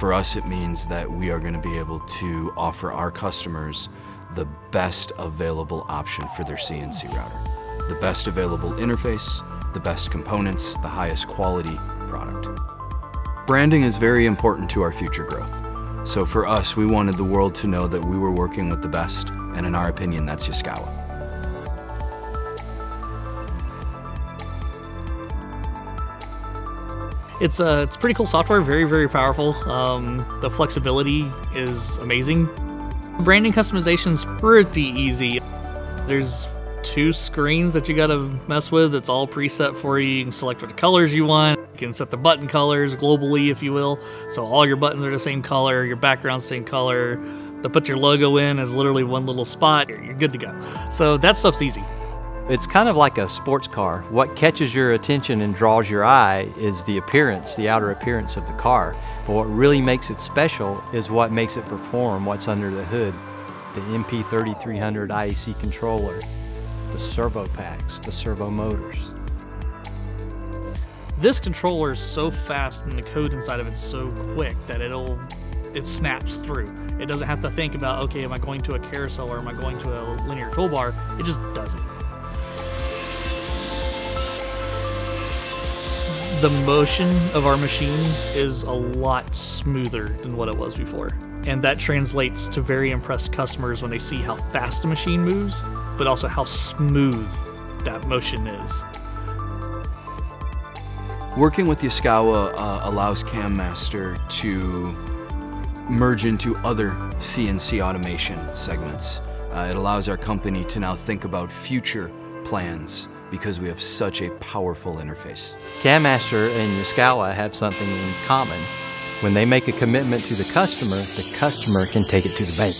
For us, it means that we are going to be able to offer our customers the best available option for their CNC router. The best available interface, the best components, the highest quality product. Branding is very important to our future growth. So for us, we wanted the world to know that we were working with the best, and in our opinion, that's Yaskawa. It's uh, it's pretty cool software, very very powerful. Um, the flexibility is amazing. Branding customization is pretty easy. There's two screens that you gotta mess with. It's all preset for you. You can select what colors you want. You can set the button colors globally, if you will. So all your buttons are the same color, your background's the same color. To put your logo in is literally one little spot. You're good to go. So that stuff's easy. It's kind of like a sports car. What catches your attention and draws your eye is the appearance, the outer appearance of the car. But what really makes it special is what makes it perform, what's under the hood. The MP3300 IEC controller, the servo packs, the servo motors. This controller is so fast and the code inside of it's so quick that it'll it snaps through. It doesn't have to think about okay, am I going to a carousel or am I going to a linear toolbar? It just does it. The motion of our machine is a lot smoother than what it was before. And that translates to very impressed customers when they see how fast the machine moves, but also how smooth that motion is. Working with Yaskawa uh, allows CAMaster to merge into other CNC automation segments. Uh, it allows our company to now think about future plans because we have such a powerful interface. CAMaster and Yaskawa have something in common. When they make a commitment to the customer, the customer can take it to the bank.